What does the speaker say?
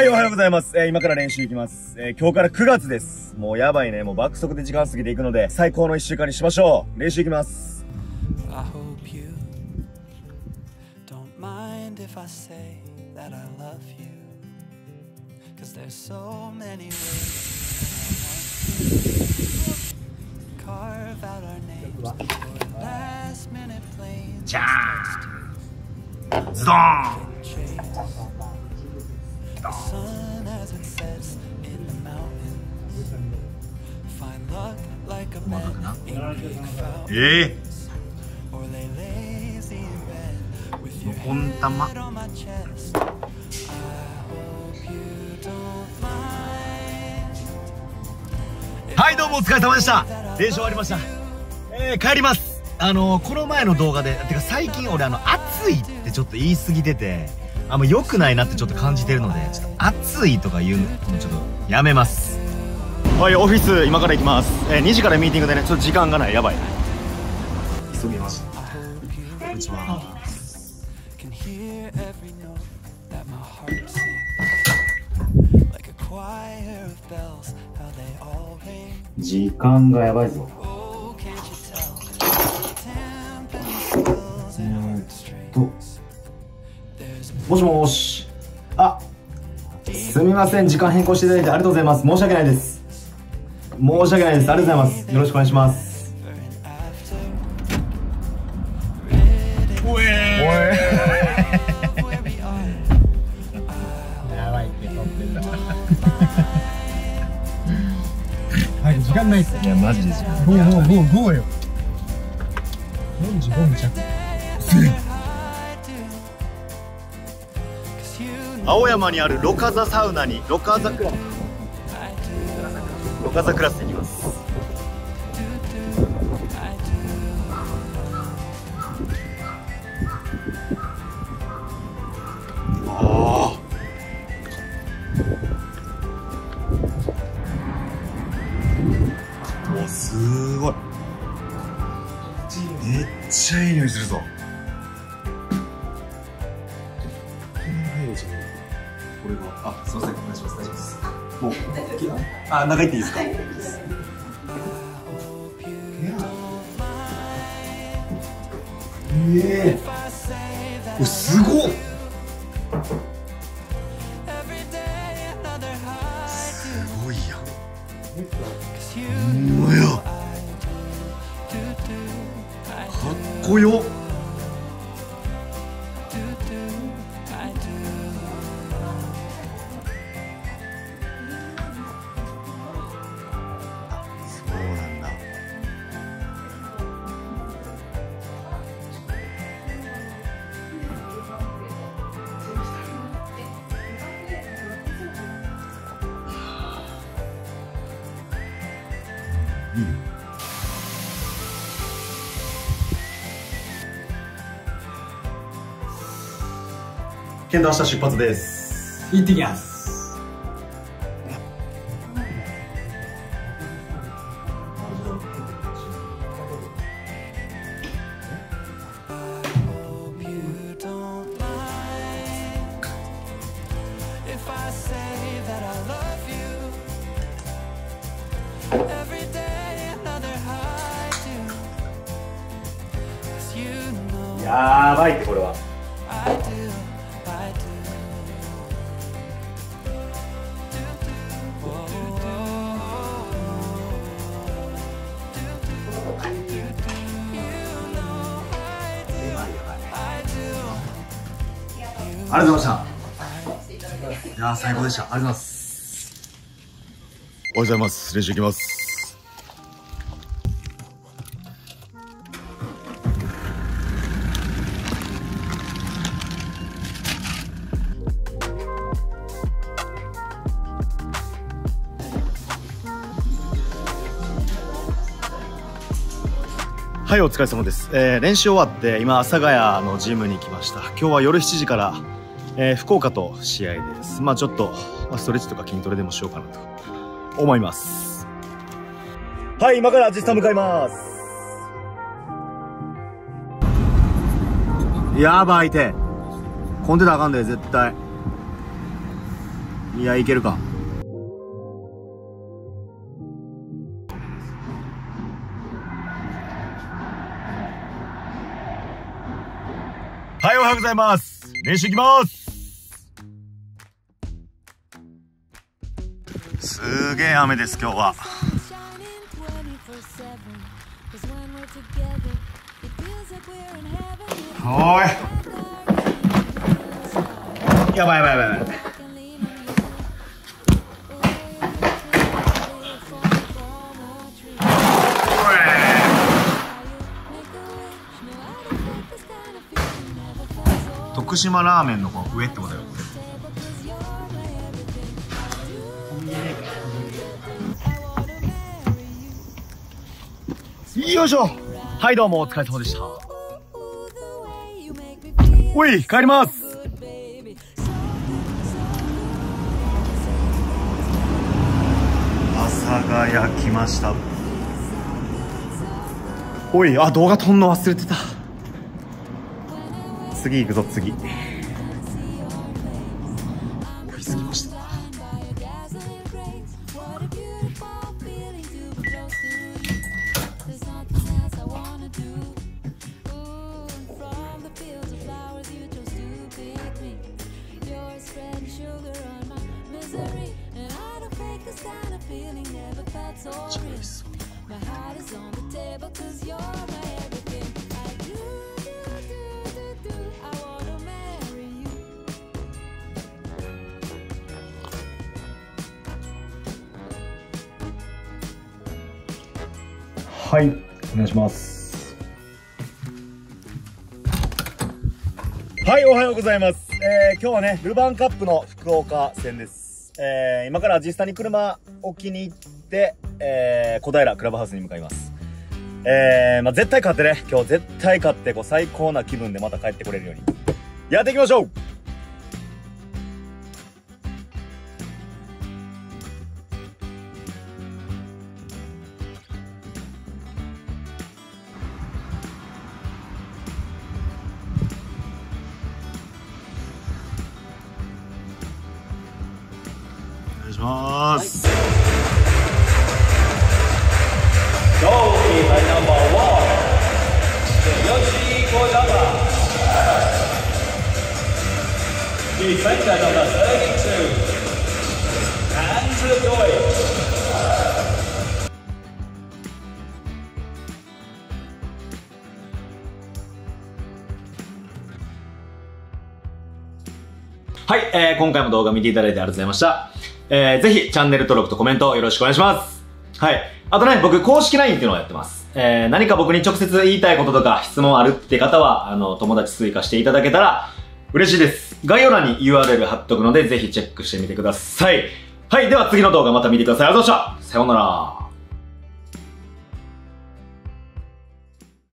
はい、おはようございます。えー、今から練習いきます。えー、今日から9月です。もうやばいね。もう爆速で時間過ぎていくので、最高の1週間にしましょう。練習いきます。ジャドンえぇ、ー、おこん玉。はいどうもお疲れ様でした。電車終わりました。えー、帰ります。あのこの前の動画でてか最近俺あの暑いってちょっと言い過ぎてて。あんま良くないなってちょっと感じてるのでちょっと暑いとか言うのちょっとやめます。はいオフィス今から行きます、えー、2時からミーティングでねちょっと時間がない。やばい。急ぎます。こんにちは。時間がやばいぞ。えー、ともしもし。あ、すみません。時間変更していただいてありがとうございます。申し訳ないです。申し訳ないです。ありがとうございます。よろしくお願いします。never an after. おえ。Where we are. やばい。って撮ってるはい。時間ない。っすい。や、マジですよ。ゴーゴーゴーゴーよ45分着青山にあるロカザサウナにロカザクラス I do. ロカザクラスに行きます。ああ。すごい。めっちゃいい匂いするぞ。あ、すみません、お願いします。大丈夫です。もう、あ、中行っていいですか？ええおすごっ。すごいやん。うわや。do do. I かっこよ。うん剣道明日出発です。行ってきます「やばいってこれは。ありがとうございました。いやー最高でした。ありがとうございます。おはようございます。練習行きます。はい、お疲れ様です。えー練習終わって、今、阿佐ヶ谷のジムに来ました。今日は夜7時から、えー福岡と試合です。まあちょっと、まあ、ストレッチとか筋トレでもしようかなと思います。はい、今からアジスタ向かいます。やばいて。混んでたらあかんで、絶対。いやいけるかはいおはようございます。練習いきます。すげえ雨です今日は。おいやばいやばいやばい。徳島ラーメンの上ってことよ。これよいしょ。はいどうもお疲れ様でした。おい帰ります。朝が焼きました。おいあ動画撮んの忘れてた次行くぞ次。食いすぎましたはいお願いします。はいおはようございます、えー、今日はねルヴァンカップの福岡戦です、えー、今から実際に車置きに行って、えー、小平クラブハウスに向かいます。えー、まあ、絶対勝ってね今日絶対勝ってこう最高な気分でまた帰ってこれるように。やっていきましょうはい、今回も動画見ていただいてありがとうございました。えー、ぜひチャンネル登録とコメントよろしくお願いします。はい。あとね、僕公式 LINE っていうのをやってます。えー、何か僕に直接言いたいこととか質問あるって方は、あの、友達追加していただけたら嬉しいです。概要欄に URL 貼っとくので、ぜひチェックしてみてください。はい、では次の動画また見てください。ありがとうございました。さようなら。